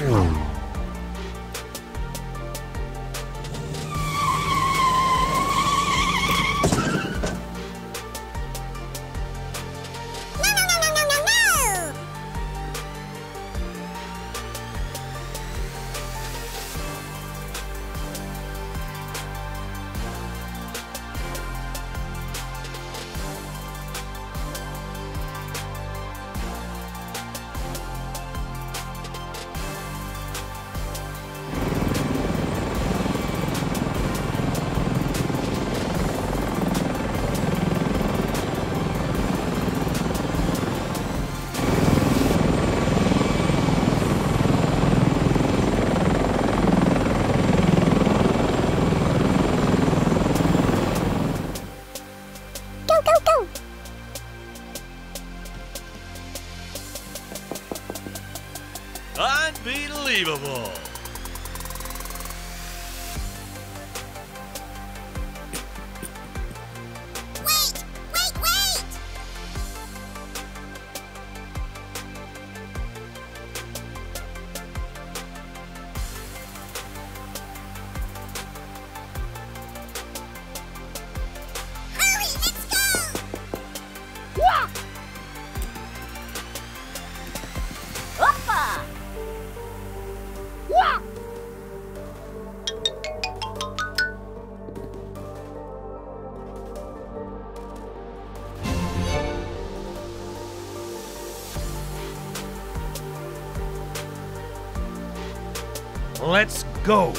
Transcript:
No, Unbelievable. Let's go.